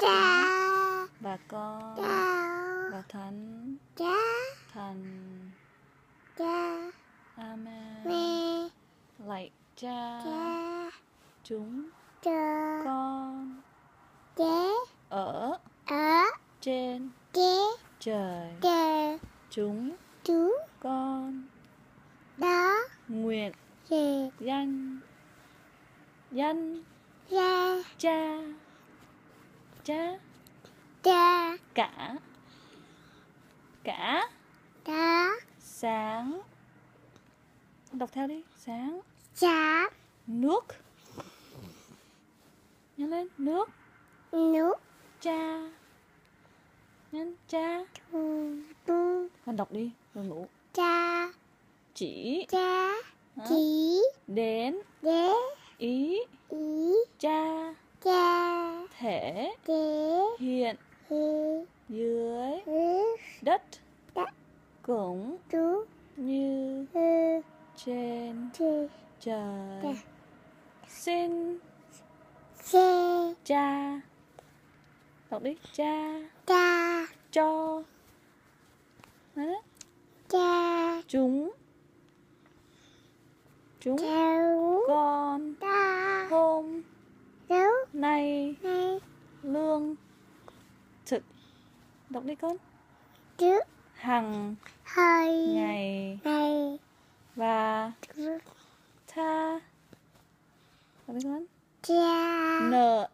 cha và con. Cha và thánh. Cha thần cha amen. Mẹ. Lạy cha. Cha chúng cha con. Cha ở. Ở. Trên. Cha trời. Cha chúng chú con. đó. Nguyện về danh. Danh ra. Cha cha. Cha. Cả. Cả. Đó sáng. Đọc theo đi. Sáng. Cha nước. Nhớ lên. Nước. Nước. Cha. Nhấn cha. Con đọc đi. Rồi ngủ. Cha. Chỉ. Cha. Hả? chỉ. Đến. Để ý. Ý. Cha. Cha thể hiện hi dưới đất cũng như hư trên trời. xin cha. Đọc đi. Cha. Cha. Cho. Cha. Chúng. Chúng. Cháu thực. Đọc đi con. Trước. Hằng. Hơi ngày. Này và. Tha. Đọc đi con. Cha. Nợ.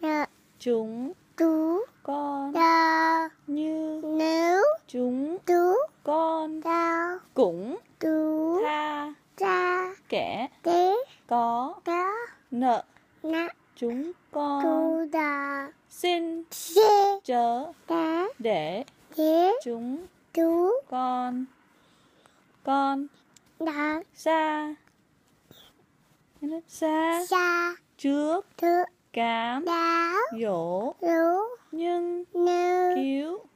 Nợ. Chúng. Tú con. Đo. Như. Nếu. Chúng. Tú con. Đo. Cũng. Tú tha. Cha. Kẻ. Tế có. Đó nợ. Nạ chúng con xin chớ để chúng con con xa xa cha trước cám dỗ. nhưng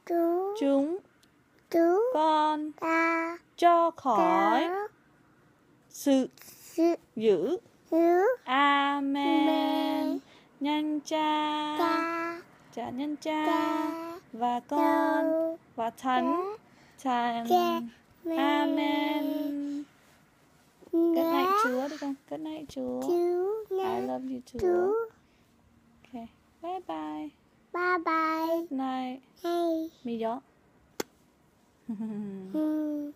cứu chúng con cho khỏi sự dữ. hữu amen nhân cha. Ta cha nhân cha. Ta và con. Và thánh thần. Cha. Amen. Good night Chúa. Đi con. Good night Chúa. chú I love you Chúa. chú Okay. Bye bye. bye bye. Good night. hey. Mi gió. hmm